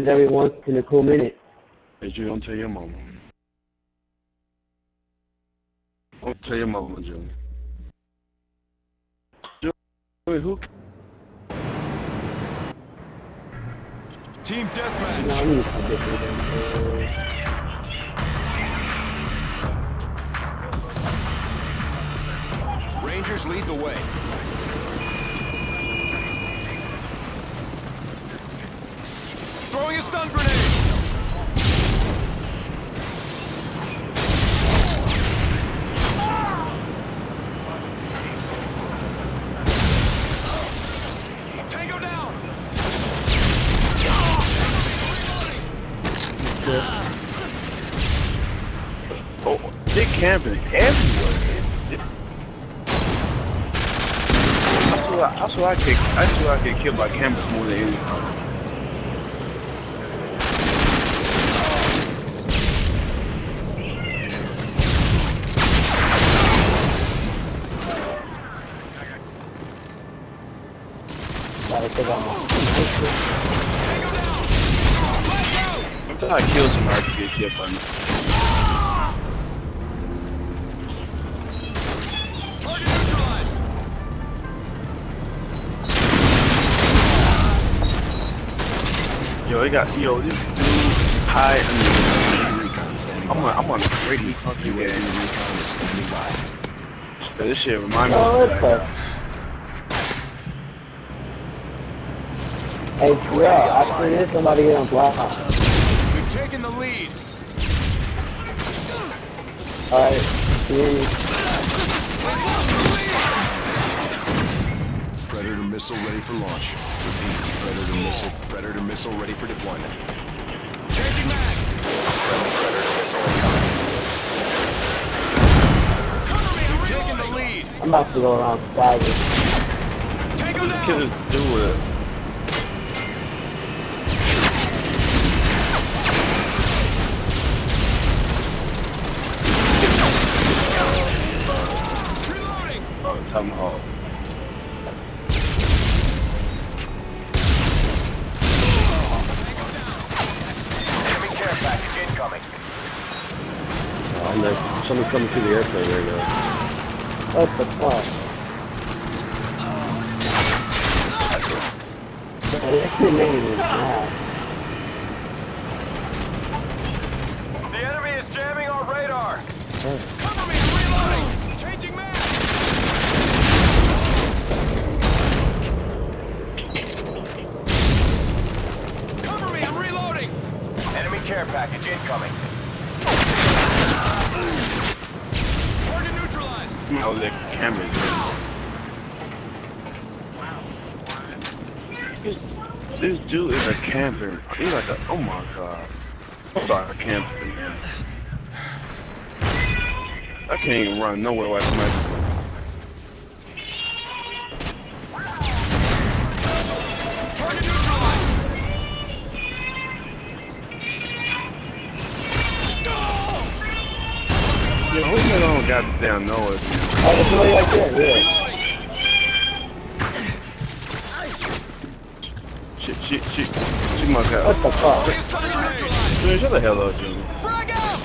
happens every once in a cool minute. Hey, you don't tell your mama. Don't tell your mama, Joey. Joey, who? Team No, deathmatch. I need to get rid of it. Rangers lead the way. A stun grenade. Oh, they camping everywhere. I swear, I swear I get, I swear I get killed by campers more than anything. Gotta take out my- I thought I killed somebody get killed by me. Target neutralized. Yo, they got, yo, this dude high, I mean, I'm on, I'm on a great fucking game. recon is standing by. This shit remind me Oh, of that. Hey, bro, I seen this somebody get on block. We've taken the lead. Alright, see, Predator missile ready for launch. Repeat. Predator missile. Predator missile ready for deployment. Changing mag. Predator missile incoming. Cover me. I'm taking the lead. I'm about to go around stagger. Tango This kid down. is doing it. Someone coming to the airplane right now. What the fuck? Man, that shit made me. The enemy is jamming our radar. Cover me. I'm reloading. Changing mag. Cover me. I'm reloading. Enemy care package incoming. Oh, the cameras. This, this dude is a camper. He's like a, oh my god. I'm sorry, a camper, man. I can't even run nowhere like somebody... who's that on goddamn noise, man? Oh, there's somebody right there, yeah. She, must have... What the fuck? Target neutralized. Shut the hell up, Julie. Frag out.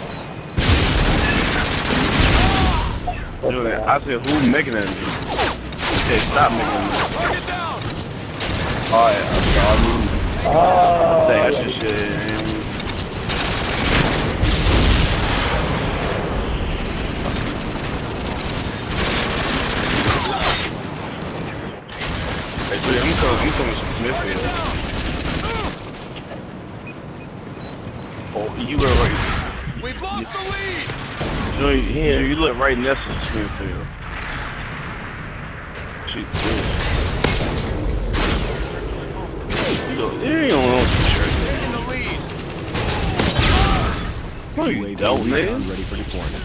What I said, who's making that? Hey, stop making that. Target. Alright, I'm sorry. Oh, Say, yeah. that's just shit, man. Hey, Julie, I'm coming, I'm coming to Smithfield. Oh, you look right, We've lost the lead. Julie, yeah, you look right next to Smithfield. She, you go, you ain't on no t-shirt. Taking the lead. No, you don't, man. ready for deployment.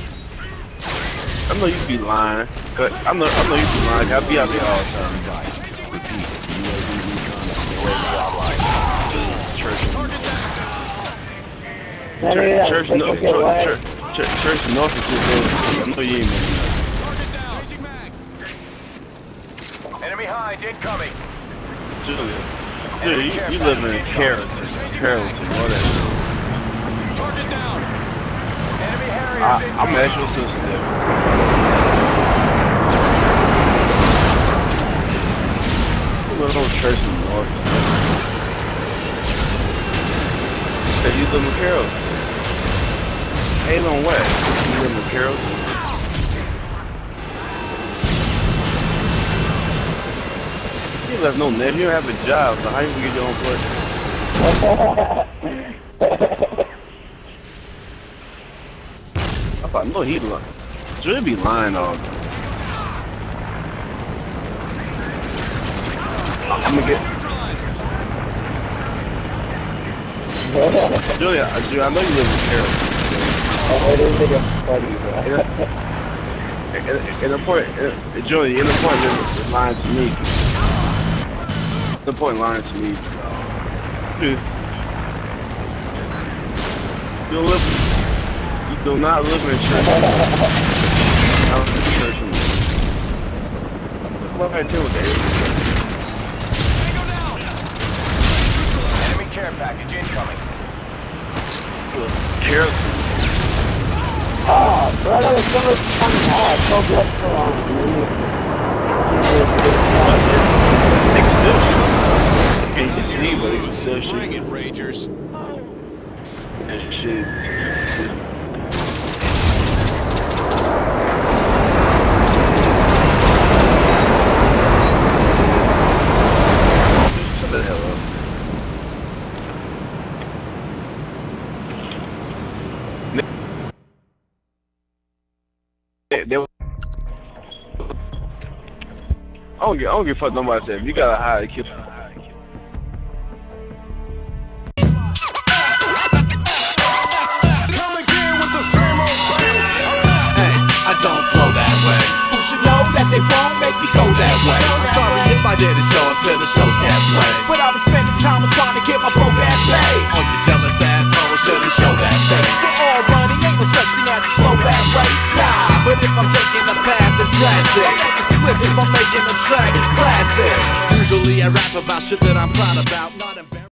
I know you be lying. 'Cause I know, I know you be lying. I be out there all the time. Standing by. Repeat. UAV recon is UAV online. Church. Church, church, no, church, church, church, north is too good. I know you ain't making that. Target down. Changing mag. Enemy hind incoming. Julia, Dude, you, you live in Carrollton. Carrollton, whatever. Target down. Enemy Harrier I, I'm actual sensitive. Little church no way. You live in Carrollton. You left no net. You don't have a job, so how you gonna get your own place? I thought, no, he lying. Should be lying on. I'm gonna get. Julia, Julia, I know you live in Carrollton. Oh, this nigga funny, bro. And the point, uh, Julia, in the point is lying to me. The point lying to me. Dude, you don't live, you do not live in a church. I don't live in a church. What am I tell David? Tango down. Enemy care package incoming. Carrollton. Oh, brother, it's so much fun. Oh, it's so good for long, It's still shit. Can't see, but it's still Bring shit. it, Rangers. That shit. Don't give, I don't give a fuck nobody said. You gotta hide a kid, I? I'm I didn't show to the show's halfway. But been spending time trying to get my broke If I'm making a track, it's classic. Usually I rap about shit that I'm proud about, not embarrassed.